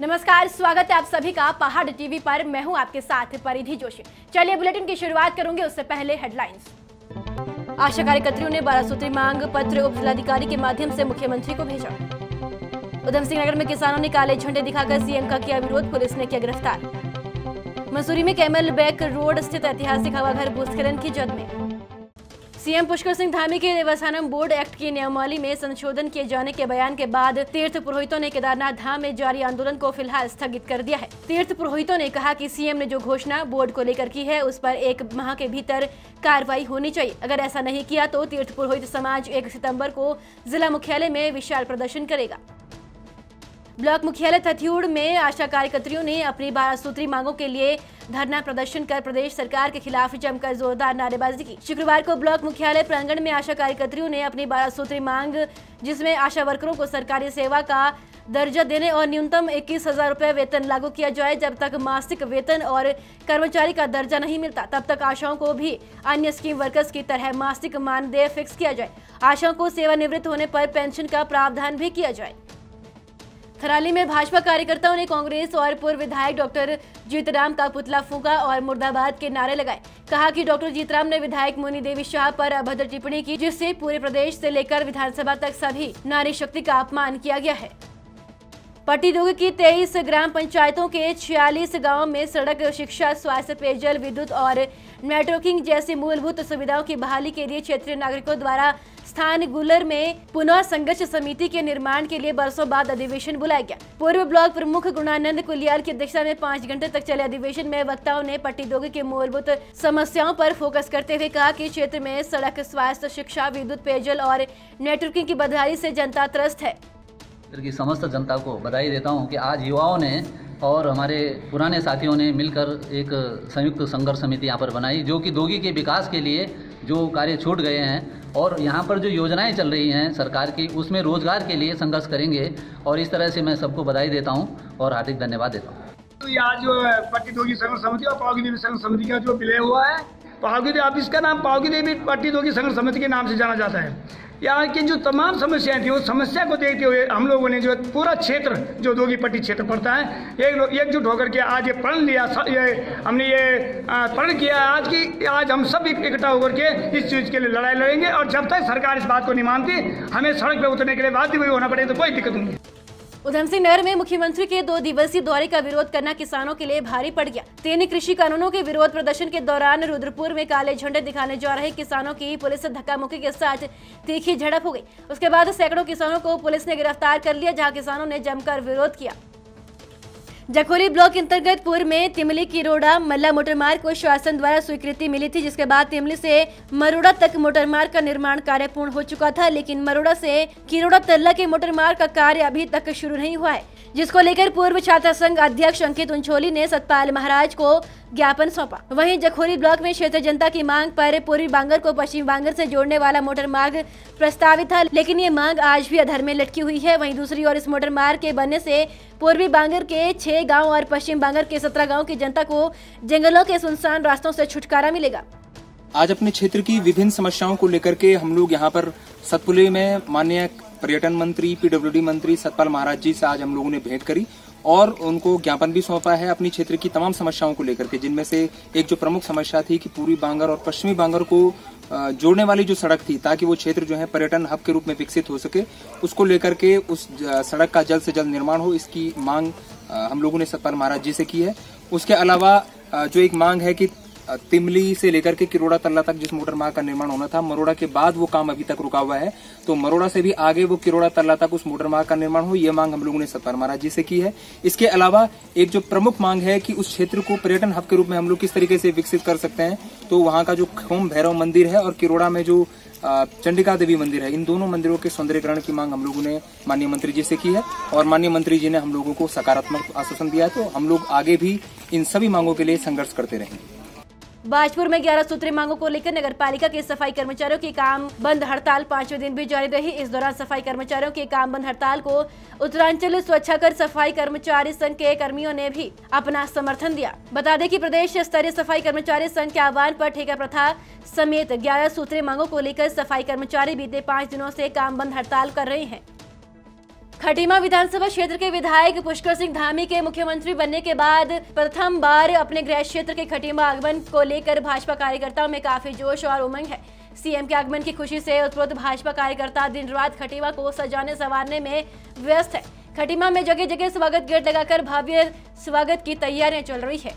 नमस्कार, स्वागत है आप सभी का पहाड़ टीवी पर। मैं हूँ आपके साथ परिधि जोशी। चलिए बुलेटिन की शुरुआत करूँगे, उससे पहले हेडलाइंस आशा कार्यकर्तियों ने बारह सूत्री मांग पत्र उप जिलाधिकारी के माध्यम से मुख्यमंत्री को भेजा। उधम सिंह नगर में किसानों ने काले झंडे दिखाकर सीएम का किया विरोध, पुलिस ने किया गिरफ़्तार। मसूरी में कैमल बैक रोड स्थित ऐतिहासिक हवाघर भूस्खलन की जद में। सीएम पुष्कर सिंह धामी के देवस्थानम बोर्ड एक्ट की नियमावली में संशोधन किए जाने के बयान के बाद तीर्थ पुरोहितों ने केदारनाथ धाम में जारी आंदोलन को फ़िलहाल स्थगित कर दिया है। तीर्थ पुरोहितों ने कहा कि सीएम ने जो घोषणा बोर्ड को लेकर की है, उस पर एक माह के भीतर कार्रवाई होनी चाहिए। अगर ऐसा नहीं किया तो तीर्थ पुरोहित समाज एक सितंबर को जिला मुख्यालय में विशाल प्रदर्शन करेगा। ब्लॉक मुख्यालय थथियूड़ में आशा कार्यकर्तियों ने अपनी बारह सूत्री मांगों के लिए धरना प्रदर्शन कर प्रदेश सरकार के खिलाफ जमकर जोरदार नारेबाजी की। शुक्रवार को ब्लॉक मुख्यालय प्रांगण में आशा कार्यकर्तियों ने अपनी बारह सूत्री मांग, जिसमें आशा वर्करों को सरकारी सेवा का दर्जा देने और न्यूनतम इक्कीस हज़ार रूपए वेतन लागू किया जाए, जब तक मासिक वेतन और कर्मचारी का दर्जा नहीं मिलता, तब तक आशाओं को भी अन्य स्कीम वर्कर्स की तरह मासिक मानदेय फिक्स किया जाए। आशाओं को सेवानिवृत्त होने पर पेंशन का प्रावधान भी किया जाए। थराली में भाजपा कार्यकर्ताओं ने कांग्रेस और पूर्व विधायक डॉक्टर जीतराम का पुतला फूका और मुर्दाबाद के नारे लगाए। कहा कि डॉक्टर जीतराम ने विधायक मुनि देवी शाह पर अभद्र टिप्पणी की, जिससे पूरे प्रदेश से लेकर विधानसभा तक सभी नारी शक्ति का अपमान किया गया है। पट्टी दुर्ग की 23 ग्राम पंचायतों के 46 गाँवों में सड़क शिक्षा, स्वास्थ्य, पेयजल, विद्युत और नेटवर्किंग जैसी मूलभूत सुविधाओं की बहाली के लिए क्षेत्रीय नागरिकों द्वारा स्थान गुलर में पुनः संघर्ष समिति के निर्माण के लिए बरसों बाद अधिवेशन बुलाया गया। पूर्व ब्लॉक प्रमुख गुणानंद कुलियाल की अध्यक्षता में पाँच घंटे तक चले अधिवेशन में वक्ताओं ने पट्टी दुर्ग की मूलभूत समस्याओं पर फोकस करते हुए कहा कि क्षेत्र में सड़क, स्वास्थ्य, शिक्षा, विद्युत, पेयजल और नेटवर्किंग की बदहाली से जनता त्रस्त है। की समस्त जनता को बधाई देता हूँ कि आज युवाओं ने और हमारे पुराने साथियों ने मिलकर एक संयुक्त संघर्ष समिति यहाँ पर बनाई, जो कि दोगी के विकास के लिए जो कार्य छूट गए हैं और यहाँ पर जो योजनाएँ चल रही हैं सरकार की, उसमें रोज़गार के लिए संघर्ष करेंगे और इस तरह से मैं सबको बधाई देता हूँ और हार्दिक धन्यवाद देता हूँ। तो आज जो पट्टी संघ समिति और पावगी देवी संघर्ष समिति का जो विलय हुआ है, पावगी आप इसका नाम पावगी देवी पट्टी संघ समिति के नाम से जाना जाता है। यहाँ की जो तमाम समस्याएँ थी, उस समस्या को देखते हुए हम लोगों ने जो पूरा क्षेत्र जो दोगी पट्टी क्षेत्र पड़ता है एक एकजुट होकर के आज ये प्रण लिया ये हमने ये प्रण किया आज की, आज हम सब इकट्ठा होकर के इस चीज़ के लिए लड़ाई लड़ेंगे और जब तक सरकार इस बात को नहीं मानती, हमें सड़क पर उतरने के लिए बाध्य होना पड़ेगा तो कोई दिक्कत नहीं उधम सिंह नगर में मुख्यमंत्री के दो दिवसीय दौरे का विरोध करना किसानों के लिए भारी पड़ गया। तीन कृषि कानूनों के विरोध प्रदर्शन के दौरान रुद्रपुर में काले झंडे दिखाने जा रहे किसानों की पुलिस धक्का मुक्की के साथ तीखी झड़प हो गई। उसके बाद सैकड़ों किसानों को पुलिस ने गिरफ़्तार कर लिया, जहाँ किसानों ने जमकर विरोध किया। जखोली ब्लॉक अंतर्गत पूर्व में तिमली किरोड़ा मल्ला मोटर मार्ग को शासन द्वारा स्वीकृति मिली थी, जिसके बाद तिमली से मरोड़ा तक मोटर मार्ग का निर्माण कार्य पूर्ण हो चुका था, लेकिन मरोड़ा से किरोड़ा तल्ला के मोटर मार्ग का कार्य अभी तक शुरू नहीं हुआ है, जिसको लेकर पूर्व छात्र संघ अध्यक्ष अंकित उंछोली ने सतपाल महाराज को ज्ञापन सौंपा। वहीं जखोरी ब्लॉक में क्षेत्र जनता की मांग पर पूर्वी बांगर को पश्चिम बांगर से जोड़ने वाला मोटर मार्ग प्रस्तावित था, लेकिन ये मांग आज भी अधर में लटकी हुई है। वहीं दूसरी ओर इस मोटर मार्ग के बनने से पूर्वी बांगर के छह गाँव और पश्चिम बांगर के सत्रह गाँव की जनता को जंगलों के सुनसान रास्तों से छुटकारा मिलेगा। आज अपने क्षेत्र की विभिन्न समस्याओं को लेकर के हम लोग यहाँ पर सतपुले में माननीय पर्यटन मंत्री, पीडब्ल्यूडी मंत्री सतपाल महाराज जी से आज हम लोगों ने भेंट करी और उनको ज्ञापन भी सौंपा है अपनी क्षेत्र की तमाम समस्याओं को लेकर के, जिनमें से एक जो प्रमुख समस्या थी कि पूर्वी बांगर और पश्चिमी बांगर को जोड़ने वाली जो सड़क थी, ताकि वो क्षेत्र जो है पर्यटन हब के रूप में विकसित हो सके, उसको लेकर के उस सड़क का जल्द से जल्द निर्माण हो, इसकी मांग हम लोगों ने सतपाल महाराज जी से की है। उसके अलावा जो एक मांग है कि तिमली से लेकर के किरोड़ा तल्ला तक जिस मोटर मार्ग का निर्माण होना था, मरोड़ा के बाद वो काम अभी तक रुका हुआ है। तो मरोड़ा से भी आगे वो किरोड़ा तल्ला तक उस मोटर मार्ग का निर्माण हो ये मांग हम लोगों ने सत्तार महाराज जी से की है। इसके अलावा एक जो प्रमुख मांग है कि उस क्षेत्र को पर्यटन हब के रूप में हम लोग किस तरीके से विकसित कर सकते हैं तो वहाँ का जो खोम भैरव मंदिर है और किरोड़ा में जो चंडिका देवी मंदिर है, इन दोनों मंदिरों के सौंदर्यकरण की मांग हम लोगों ने माननीय मंत्री जी से की है और माननीय मंत्री जी ने हम लोगों को सकारात्मक आश्वासन दिया है। तो हम लोग आगे भी इन सभी मांगों के लिए संघर्ष करते रहेंगे। बाजपुर में ग्यारह सूत्री मांगों को लेकर नगर पालिका के सफ़ाई कर्मचारियों की काम बंद हड़ताल पाँचवें दिन भी जारी रही। इस दौरान सफ़ाई कर्मचारियों की काम बंद हड़ताल को उत्तरांचल स्वच्छा कर सफ़ाई कर्मचारी संघ के कर्मियों ने भी अपना समर्थन दिया। बता दें कि प्रदेश स्तरीय सफ़ाई कर्मचारी संघ के आह्वान पर ठेका प्रथा समेत ग्यारह सूत्री मांगों को लेकर सफ़ाई कर्मचारी बीते पाँच दिनों से काम बंद हड़ताल कर रहे हैं। खटीमा विधानसभा क्षेत्र के विधायक पुष्कर सिंह धामी के मुख्यमंत्री बनने के बाद प्रथम बार अपने गृह क्षेत्र के खटीमा आगमन को लेकर भाजपा कार्यकर्ताओं में काफ़ी जोश और उमंग है। सीएम के आगमन की खुशी से उत्प्रोत भाजपा कार्यकर्ता दिन रात खटीमा को सजाने संवारने में व्यस्त है। खटीमा में जगह जगह स्वागत गेट लगाकर भव्य स्वागत की तैयारियाँ चल रही है।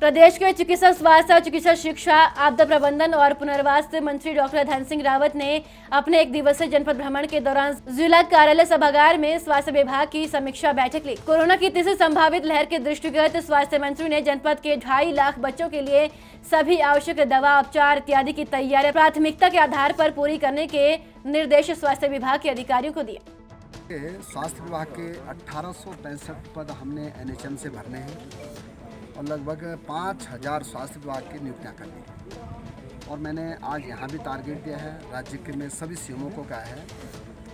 प्रदेश के चिकित्सा, स्वास्थ्य और चिकित्सा, शिक्षा, आपदा प्रबंधन और पुनर्वास मंत्री डॉक्टर धन सिंह रावत ने अपने एक दिवसीय जनपद भ्रमण के दौरान जिला कार्यालय सभागार में स्वास्थ्य विभाग की समीक्षा बैठक ली। कोरोना की तीसरी संभावित लहर के दृष्टिगत स्वास्थ्य मंत्री ने जनपद के ढाई लाख बच्चों के लिए सभी आवश्यक दवा, उपचार इत्यादि की तैयारी प्राथमिकता के आधार पर पूरी करने के निर्देश स्वास्थ्य विभाग के अधिकारियों को दिए। स्वास्थ्य विभाग के अट्ठारह पद हमने एनएचएम से भरने हैं। और लगभग पाँच हज़ार स्वास्थ्य विभाग की नियुक्तियाँ करनी है और मैंने आज यहाँ भी टारगेट दिया है, राज्य के में सभी सीएमओ को कहा है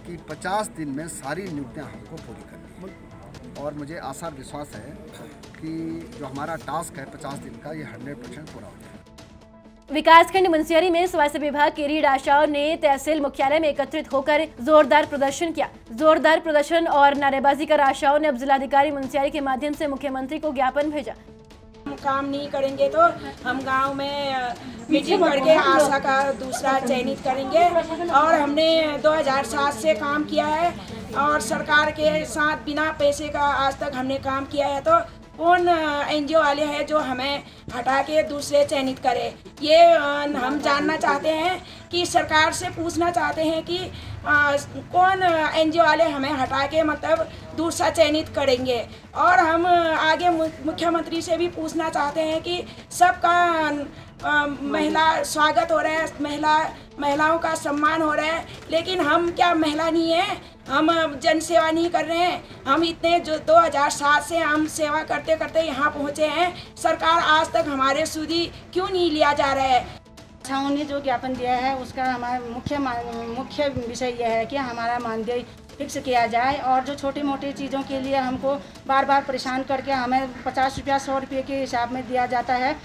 कि 50 दिन में सारी नियुक्तियाँ हमको पूरी करनी और मुझे आशा विश्वास है कि जो हमारा टास्क है 50 दिन का, ये 100 परसेंट पूरा हो जाए विकासखंड मुंसियारी में स्वास्थ्य विभाग की रीढ़ आशाओं ने तहसील मुख्यालय में एकत्रित होकर जोरदार प्रदर्शन किया। जोरदार प्रदर्शन और नारेबाजी कर आशाओं ने अब जिलाधिकारी मुंसियारी के माध्यम से मुख्यमंत्री को ज्ञापन भेजा। काम नहीं करेंगे तो हम गाँव में मीटिंग करके आशा का दूसरा चयनित करेंगे। और हमने 2007 से काम किया है और सरकार के साथ बिना पैसे का आज तक हमने काम किया है। तो कौन एनजीओ वाले हैं जो हमें हटा के दूसरे चयनित करे। ये हम जानना चाहते हैं कि सरकार से पूछना चाहते हैं कि कौन एनजीओ वाले हमें हटा के मतलब दूसरा चयनित करेंगे। और हम आगे मुख्यमंत्री से भी पूछना चाहते हैं कि सबका महिला स्वागत हो रहा है, महिला, महिलाओं का सम्मान हो रहा है, लेकिन हम क्या महिला नहीं है? हम जन सेवा नहीं कर रहे हैं। हम इतने जो 2007 से हम सेवा करते करते यहाँ पहुँचे हैं। सरकार आज तक हमारे सुधी क्यों नहीं लिया जा रहा है? छाओं ने जो ज्ञापन दिया है, उसका हमारा मुख्य मुख्य विषय यह है कि हमारा मानदेय फिक्स किया जाए और जो छोटी मोटी चीज़ों के लिए हमको बार बार परेशान करके हमें पचास रुपया सौ रुपये के हिसाब में दिया जाता है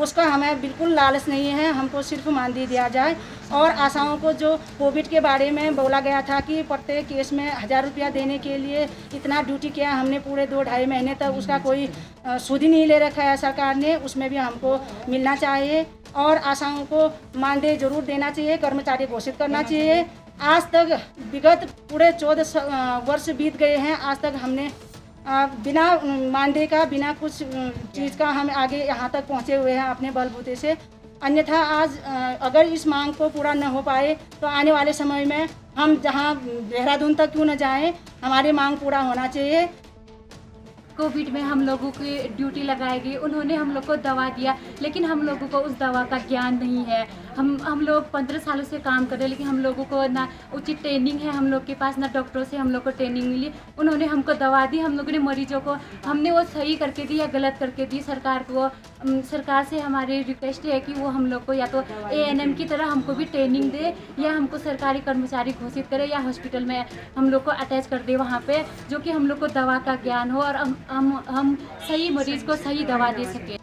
उसका हमें बिल्कुल लालच नहीं है हमको सिर्फ़ मानदेय दिया जाए। और आशाओं को जो कोविड के बारे में बोला गया था कि प्रत्येक केस में हज़ार रुपया देने के लिए इतना ड्यूटी किया हमने पूरे दो ढाई महीने तक उसका कोई सुध ही नहीं ले रखा है सरकार ने उसमें भी हमको मिलना चाहिए। और आशाओं को मानदेय ज़रूर देना चाहिए कर्मचारी घोषित करना चाहिए। आज तक विगत पूरे चौदह वर्ष बीत गए हैं। आज तक हमने बिना मानदेय का, बिना कुछ चीज़ का हम आगे यहाँ तक पहुँचे हुए हैं अपने बलबूते से। अन्यथा आज अगर इस मांग को पूरा न हो पाए तो आने वाले समय में हम जहाँ देहरादून तक क्यों न जाएँ, हमारी मांग पूरा होना चाहिए। कोविड में हम लोगों की ड्यूटी लगाई गई, उन्होंने हम लोग को दवा दिया, लेकिन हम लोगों को उस दवा का ज्ञान नहीं है। हम हम लोग पंद्रह सालों से काम कर रहे हैं, लेकिन हम लोगों को ना उचित ट्रेनिंग है हम लोग के पास, ना डॉक्टरों से हम लोग को ट्रेनिंग मिली। उन्होंने हमको दवा दी, हम लोगों ने मरीजों को, हमने वो सही करके दी या गलत करके दी, सरकार को सरकार से हमारी रिक्वेस्ट है कि वो हम लोग को या तो ए की तरह हमको भी ट्रेनिंग दे या हमको सरकारी कर्मचारी घोषित करे या हॉस्पिटल में हम लोग को अटैच कर दे वहाँ पे, जो कि हम लोग को दवा का ज्ञान हो और हम हम, सही मरीज़ को सही दवा दे सकें।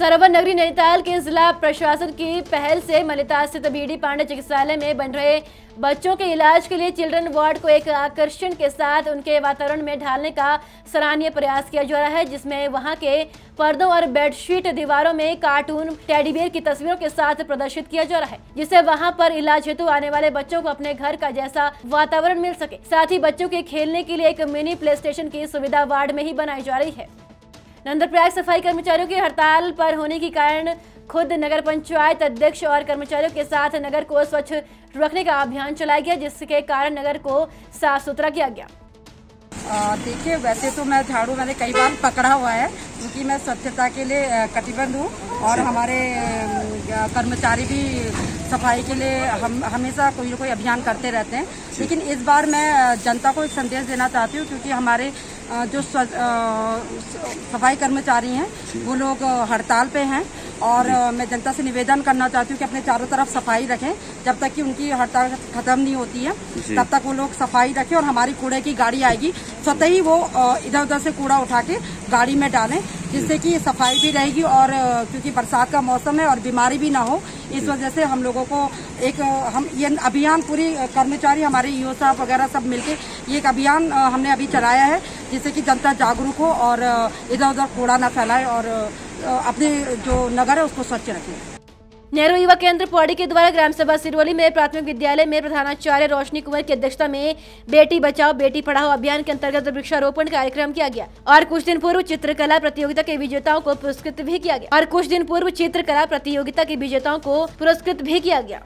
सरोवर नगरी नैनीताल के जिला प्रशासन की पहल से मलिता स्थित बीडी पांडे चिकित्सालय में बन रहे बच्चों के इलाज के लिए चिल्ड्रन वार्ड को एक आकर्षण के साथ उनके वातावरण में ढालने का सराहनीय प्रयास किया जा रहा है, जिसमें वहाँ के पर्दों और बेडशीट दीवारों में कार्टून टेडीबियर की तस्वीरों के साथ प्रदर्शित किया जा रहा है, जिससे वहाँ पर इलाज हेतु आने वाले बच्चों को अपने घर का जैसा वातावरण मिल सके। साथ ही बच्चों के खेलने के लिए एक मिनी प्ले स्टेशन की सुविधा वार्ड में ही बनाई जा रही है। नंदप्रयाग सफ़ाई कर्मचारियों की हड़ताल पर होने के कारण खुद नगर पंचायत अध्यक्ष और कर्मचारियों के साथ नगर को स्वच्छ रखने का अभियान चलाया गया जिसके कारण नगर को साफ़ सुथरा किया गया। देखिए वैसे तो मैं झाड़ू मैंने कई बार पकड़ा हुआ है क्योंकि मैं स्वच्छता के लिए कटिबंध हूँ और हमारे कर्मचारी भी सफ़ाई के लिए हम हमेशा कोई ना कोई अभियान करते रहते हैं। लेकिन इस बार मैं जनता को एक संदेश देना चाहती हूँ क्योंकि हमारे जो सफ़ाई कर्मचारी हैं वो लोग हड़ताल पे हैं और मैं जनता से निवेदन करना चाहती हूँ कि अपने चारों तरफ़ सफ़ाई रखें जब तक कि उनकी हड़ताल खत्म नहीं होती है तब तक वो लोग सफ़ाई रखें और हमारी कूड़े की गाड़ी आएगी। स्वतः ही वो इधर उधर से कूड़ा उठा के गाड़ी में डालें। जिससे कि सफ़ाई भी रहेगी और क्योंकि बरसात का मौसम है और बीमारी भी ना हो इस वजह से हम लोगों को एक हम ये अभियान पूरी कर्मचारी हमारे ईओ साहब वगैरह सब मिलके ये एक अभियान हमने अभी चलाया है जिससे कि जनता जागरूक हो और इधर उधर कूड़ा ना फैलाए और अपने जो नगर है उसको स्वच्छ रखें। नेहरू युवा केंद्र पौड़ी के द्वारा ग्राम सभा सिरोली में प्राथमिक विद्यालय में प्रधानाचार्य रोशनी कुंवर की अध्यक्षता में बेटी बचाओ, बेटी पढ़ाओ अभियान के अंतर्गत वृक्षारोपण कार्यक्रम किया गया। और कुछ दिन पूर्व चित्रकला प्रतियोगिता के विजेताओं को पुरस्कृत भी किया गया। और कुछ दिन पूर्व चित्रकला प्रतियोगिता के विजेताओं को पुरस्कृत भी किया गया।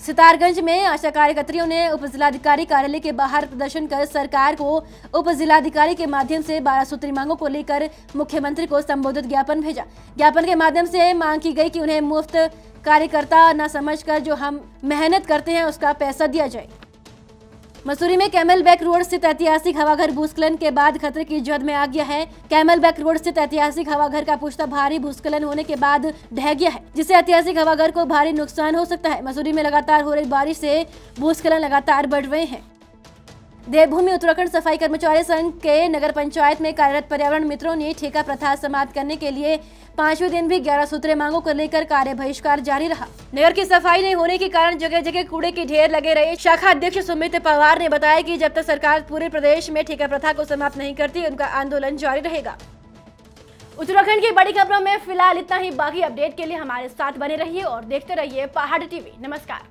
सितारगंज में आशा कार्यकर्तियों ने उप जिलाधिकारी कार्यालय के बाहर प्रदर्शन कर सरकार को उप जिलाधिकारी के माध्यम से बारह सूत्री मांगों को लेकर मुख्यमंत्री को संबोधित ज्ञापन भेजा। ज्ञापन के माध्यम से मांग की गई कि उन्हें मुफ़्त कार्यकर्ता न समझकर जो हम मेहनत करते हैं, उसका पैसा दिया जाए। मसूरी में कैमल बैक रोड स्थित ऐतिहासिक हवाघर भूस्खलन के बाद खतरे की जद में आ गया है। कैमल बैक रोड स्थित ऐतिहासिक हवाघर का पुश्ता भारी भूस्खलन होने के बाद ढह गया है, जिससे ऐतिहासिक हवाघर को भारी नुकसान हो सकता है। मसूरी में लगातार हो रही बारिश से भूस्खलन लगातार बढ़ रहे हैं। देवभूमि उत्तराखंड सफ़ाई कर्मचारी संघ के नगर पंचायत में कार्यरत पर्यावरण मित्रों ने ठेका प्रथा समाप्त करने के लिए पाँचवें दिन भी ग्यारह सूत्रे मांगों को लेकर कार्य बहिष्कार जारी रहा। नगर की सफ़ाई नहीं होने के कारण जगह जगह कूड़े के ढेर लगे रहे। शाखा अध्यक्ष सुमित पवार ने बताया कि जब तक सरकार पूरे प्रदेश में ठेका प्रथा को समाप्त नहीं करती, उनका आंदोलन जारी रहेगा। उत्तराखंड की बड़ी खबरों में फ़िलहाल इतना ही। बाकी अपडेट के लिए हमारे साथ बने रहिए और देखते रहिए पहाड़ टीवी। नमस्कार।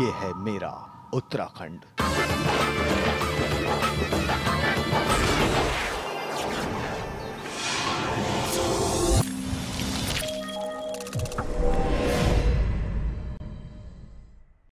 ये है मेरा उत्तराखंड।